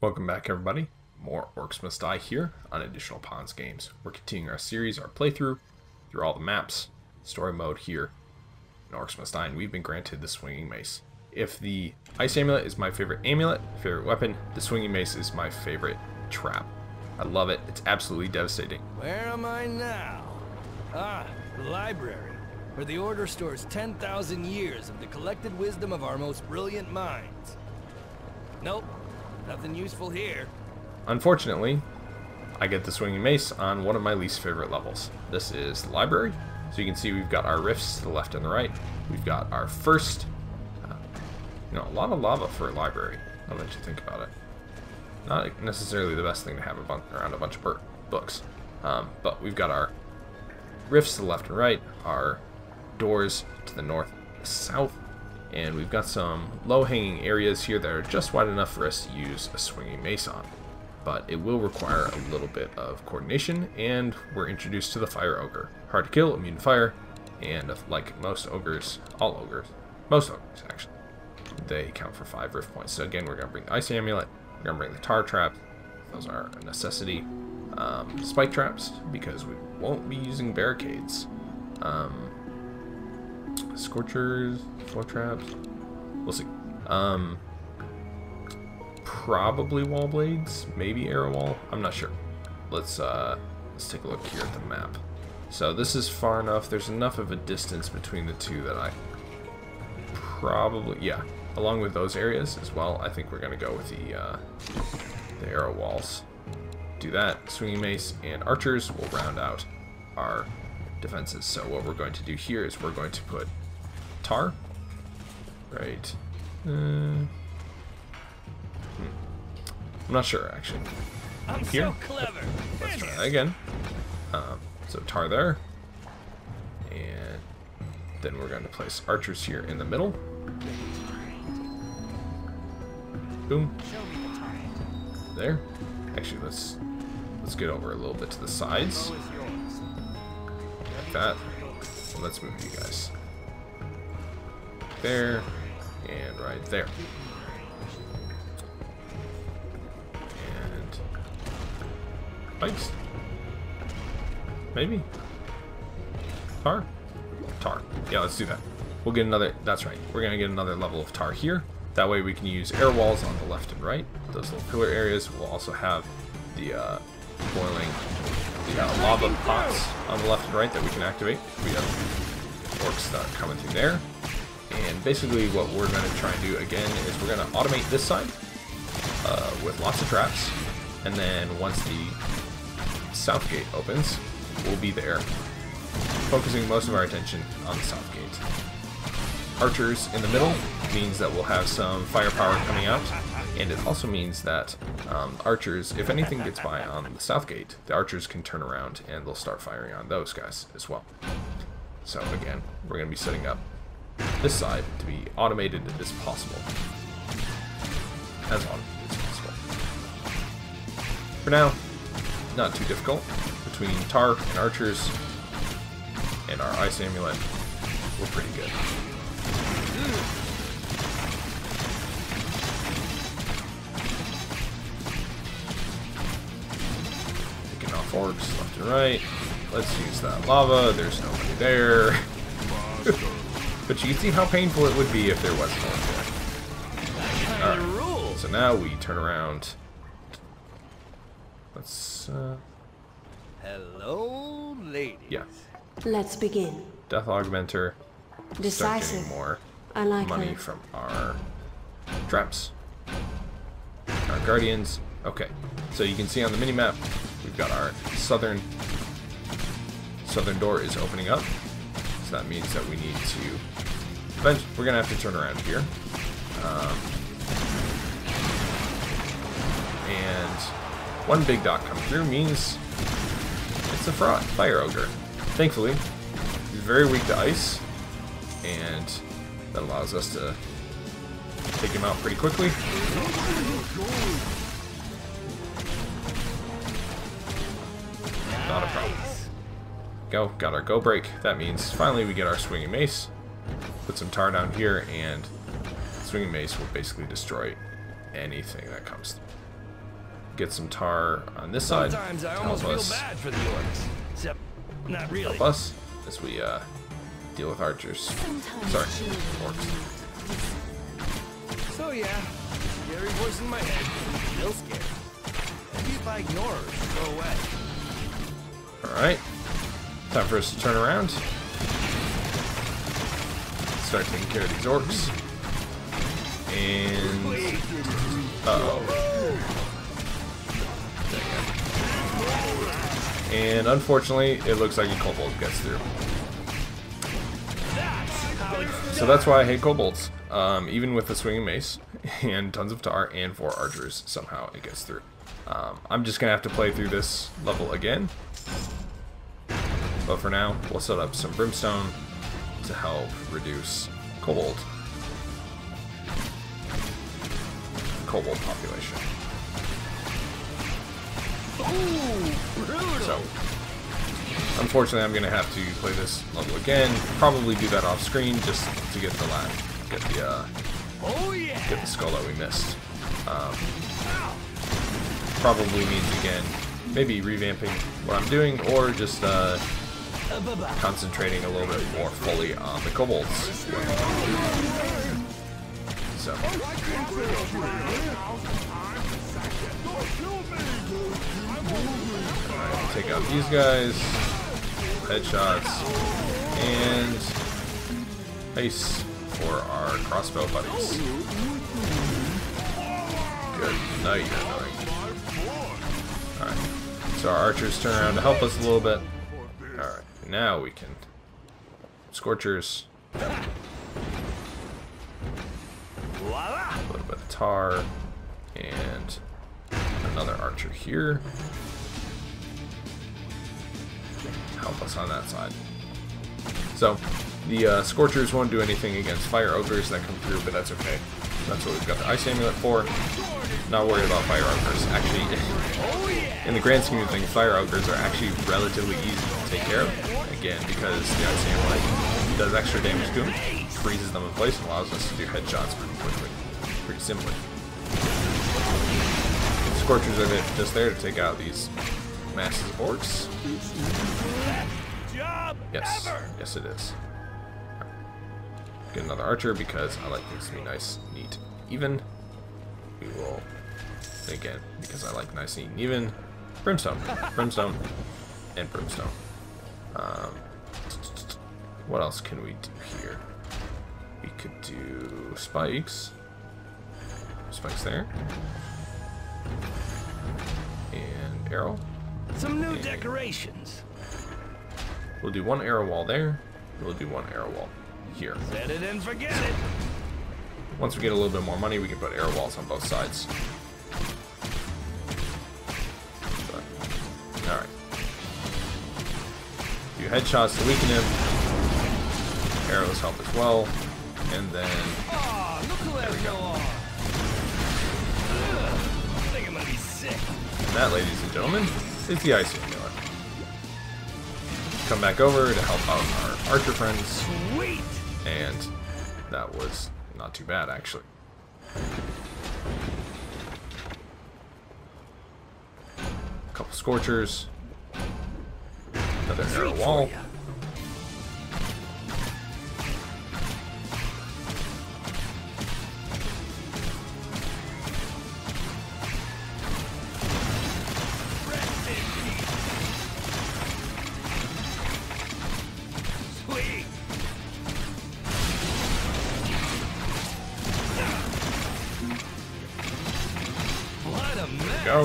Welcome back everybody. More Orcs Must Die here on Additional Pylons Games. We're continuing our series, our playthrough, through all the maps, story mode here in Orcs Must Die, and we've been granted the Swinging Mace. If the Ice Amulet is my favorite amulet, favorite weapon, the Swinging Mace is my favorite trap. I love it. It's absolutely devastating. Where am I now? Ah, the library, where the Order stores 10,000 years of the collected wisdom of our most brilliant minds. Nope, nothing useful here. Unfortunately, I get the Swinging Mace on one of my least favorite levels. This is the library. So you can see we've got our rifts to the left and the right. We've got our first, uh, you know, a lot of lava for a library, now that you think about it. Not necessarily the best thing to have around a bunch of books. Um, but we've got our rifts to the left and right, our doors to the north and south, and we've got some low-hanging areas here that are just wide enough for us to use a swinging mace on but it will require a little bit of coordination, and we're introduced to the Fire Ogre. Hard to kill, immune to fire, and like most ogres, all ogres, most ogres actually, they count for 5 rift points. So again, we're going to bring the Ice Amulet, we're going to bring the Tar Trap, those are a necessity. Um, spike Traps, because we won't be using barricades. Um, Scorchers, Floor Traps, we'll see. Um, probably wall blades, maybe arrow wall. I'm not sure. Let's uh, let's take a look here at the map. So this is far enough. There's enough of a distance between the two that I probably yeah. Along with those areas as well, I think we're gonna go with the uh, the arrow walls. Do that. Swinging mace and archers will round out our defenses. So what we're going to do here is we're going to put tar right. Uh, I'm not sure, actually. I'm Here? so clever. Let's try that again. Um, so tar there. And then we're going to place archers here in the middle. Boom. There. Actually, let's let's get over a little bit to the sides. Like that. And let's move you guys. There. And right there. And spikes? Maybe? Tar? Tar. Yeah, let's do that. We'll get another, that's right, we're going to get another level of tar here. That way we can use arrow walls on the left and right. Those little pillar areas. We'll also have the uh, boiling the uh, lava pots on the left and right that we can activate. We have orcs that are coming through there. And basically what we're going to try and do again is we're going to automate this side uh, with lots of traps. And then once the south gate opens, we'll be there, focusing most of our attention on the south gate. Archers in the middle means that we'll have some firepower coming out, and it also means that um, archers, if anything gets by on the south gate, the archers can turn around and they'll start firing on those guys as well. So again, we're going to be setting up this side to be automated as possible. As automated as possible. For now, not too difficult. Between Tar and Archers and our Ice Amulet, we're pretty good. Picking off orcs left and right. Let's use that lava. There's nobody there. but you can see how painful it would be if there was no one there. Alright, so now we turn around Let's, uh... Hello, ladies. Yeah. Let's begin. Death Augmenter. Decisive. Start more I like money her. from our traps. Our guardians. Okay. So you can see on the mini map, we've got our southern southern door is opening up. So that means that we need to. We're gonna have to turn around here. Um, and one big dot come through means it's a fraud, Fire Ogre. Thankfully, he's very weak to ice, and that allows us to take him out pretty quickly. Not a problem. Go, got our go break. That means finally we get our swinging mace. Put some tar down here and Swinging Mace will basically destroy anything that comes through. Get some tar on this side. Sometimes I almost help feel us, bad for the orcs. Except, not really. help us as we uh, deal with archers. Sorry, orcs. So yeah, scary voice in my head. Still scared. Maybe if I ignore her, she'll go away. Alright. Time for us to turn around. Start taking care of these orcs. And... Uh-oh. And unfortunately, it looks like a kobold gets through. So that's why I hate kobolds. Um, even with the swinging mace and tons of tar and four archers, somehow it gets through. Um, I'm just gonna have to play through this level again. But for now, we'll set up some brimstone to help reduce kobold kobold population. So, unfortunately, I'm gonna have to play this level again. Probably do that off screen just to get the lag, get the uh, Oh yeah! get the skull that we missed. Um, probably means again, maybe revamping what I'm doing, or just uh. Concentrating a little bit more fully on the kobolds. So, alright, take out these guys, headshots, and nice for our crossbow buddies. Good. Now you're annoying. Alright. So our archers turn around to help us a little bit. Now we can. Scorchers. A little bit of tar. And another archer here. Help us on that side. So, the uh, Scorchers won't do anything against Fire Ogres that come through, but that's okay. That's what we've got the Ice Amulet for. Not worried about Fire Ogres. Actually, in the grand scheme of things, Fire Ogres are actually relatively easy to take care of. Again, because the Ice Amulet does extra damage to them, freezes them in place, and allows us to do headshots pretty quickly. Pretty simply. Scorchers are just there to take out these masses of orcs. Yes. Yes, it is. Get another archer because I like things to be nice, neat, even. We will, again, because I like nice, neat, and even. Brimstone. Brimstone. And brimstone. Um, what else can we do here? We could do spikes. Spikes there. And arrow. Some new decorations. We'll do one arrow wall there. We'll do one arrow wall here. Set it and forget it. Once we get a little bit more money, we can put arrow walls on both sides. But, alright. Do headshots to weaken him. Arrows help as well. And then Aw, look who has no arm. Ugh, I think I'm gonna be sick. and that, ladies and gentlemen, is the ice amulet. Come back over to help out our archer friends. Sweet! And that was not too bad, actually. A couple scorchers. Another arrow wall. Go.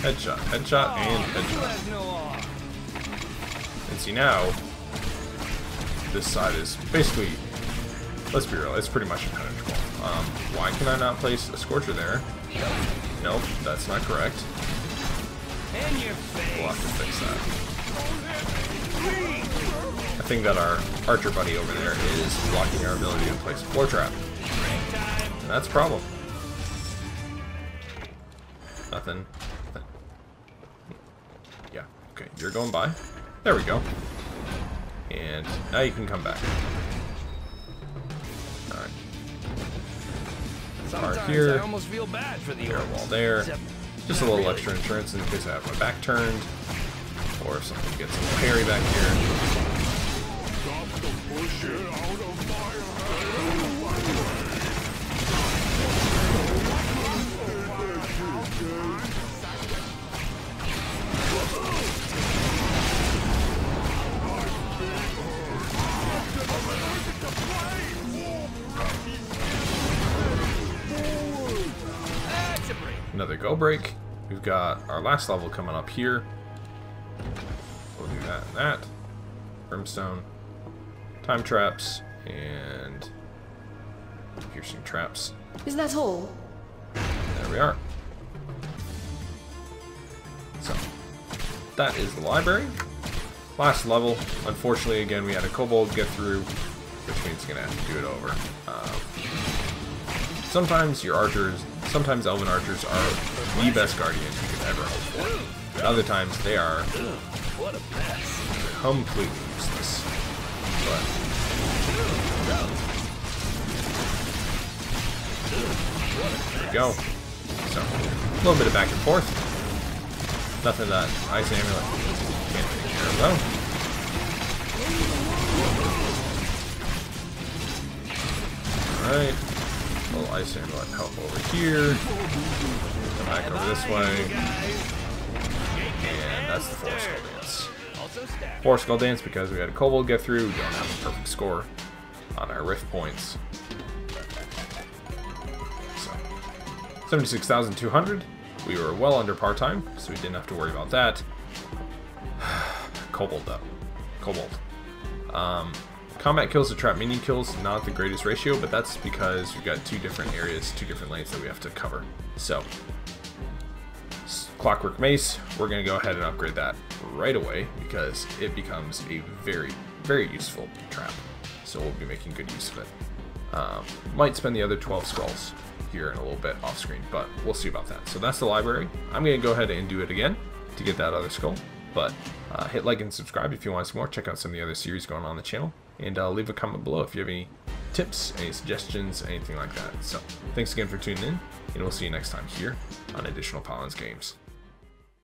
Headshot, headshot, and headshot. And see now, this side is basically, let's be real, it's pretty much impenetrable. Um, why can I not place a Scorcher there? Nope, that's not correct. We'll have to fix that. I think that our Archer buddy over there is blocking our ability to place a floor trap. And that's a problem. Nothing. Nothing. Yeah, okay, you're going by. There we go. And now you can come back. Alright. Sometimes I here. almost feel bad for the Arrow wall there. Just a little really. extra insurance in case I have my back turned. Or if something gets a parry back here. Break. We've got our last level coming up here. We'll do that and that. Brimstone. Time traps. And piercing traps. Is that all? There we are. So, that is the library. Last level. Unfortunately, again, we had a kobold get through, which means gonna have to do it over. Sometimes your archers, sometimes elven archers are the best guardians you could ever hope for. But other times they are completely useless. But there we go. So, a little bit of back and forth. Nothing that Ice Amulet can't take care of though. Alright. Ice Amulet help over here. Come back over this way. And that's the Force Skull Dance. Force Skull Dance because we had a Kobold get through. We don't have a perfect score on our Rift points. So, 76,200. We were well under par time, so we didn't have to worry about that. Kobold, though. Kobold. Um, combat kills to trap minion kills, not the greatest ratio, but that's because we've got two different areas, two different lanes that we have to cover. So, Clockwork Mace, we're going to go ahead and upgrade that right away because it becomes a very, very useful trap. So we'll be making good use of it. Um, might spend the other 12 skulls here in a little bit off screen, but we'll see about that. So that's the library. I'm going to go ahead and do it again to get that other skull. But uh, hit like and subscribe if you want see more. Check out some of the other series going on the channel. And uh, leave a comment below if you have any tips, any suggestions, anything like that. So thanks again for tuning in, and we'll see you next time here on Additional Pylons Games.